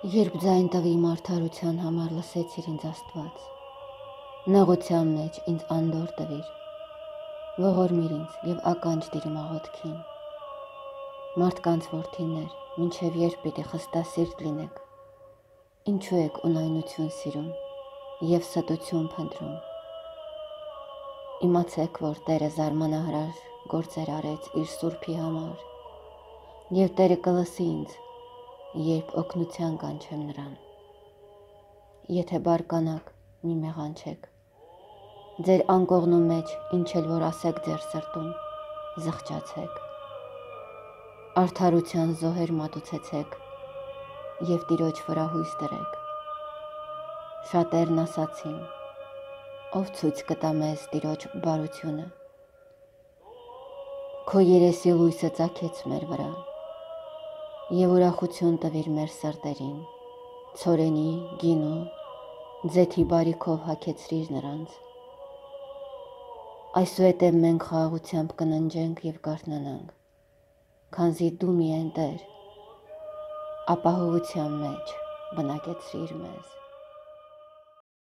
Երբ ձայն տվի մարդարության համար լսեցիր ինձ Աստված, նեղության մեջ ինձ անդոր տվիր, ողորմիր ինձ եւ ականջ դիր իմ աղոթքին։ Մարդկանց որդիներ, ինչև երբ պիտի խստասիրտ լինեք, ինչու եք ունայնություն սիրում եւ ստություն փնտրում։ Իմացեք, որ Տերը զարմանահրաշ գործեր արեց իր սուրբի համար, եւ Տերը կլսի ինձ երբ օգնության կանչեմ նրան։ Եթե բարկանաք, մի մեղանչեք։ Ձեր անկողնու մեջ ինչ էլ որ ասեք ձեր սրտում, զղջացեք։ Արդարության զոհեր մատուցեցեք եւ Տիրոջ վրա հույս դրեք։ Շատերն ասացին. Ով ցույց կտա մեզ Տիրոջ բարությունը։ Քո երեսի լույսը ցակեց մեր վրա եւ ուրախություն տվիր մեր սրտերին։ Ցորենի, գինու, ձեթի բարիքով հագեցրիր նրանց։ Այսուհետև մենք խաղաղությամբ կննջենք եւ կարթնանանք, քանզի դու միայն Տեր ապահովության մեջ բնակեցրիր մեզ։